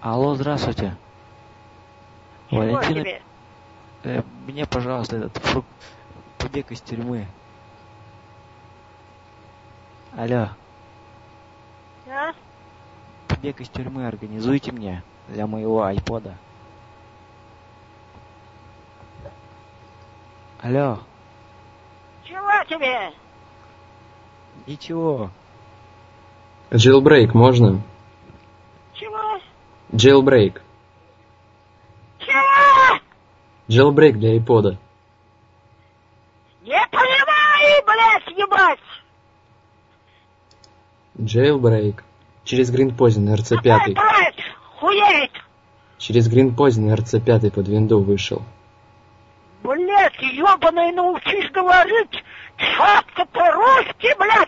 Алло, здравствуйте. Чего Валентина, тебе? э, мне, пожалуйста, этот фрукт побег из тюрьмы. Алло, А? побег из тюрьмы организуйте мне для моего айпода. Алло, Чего тебе? ничего. Jailbreak можно? Jailbreak. Чего? Jailbreak для iPod. Не понимаю, блядь, ебать! Jailbreak. Через Green на RC5. Какой проект? Хуеет! Через Green на RC5 под винду вышел. Блядь, ебаный, научись говорить! Четко по-русски, блядь, тогда звони!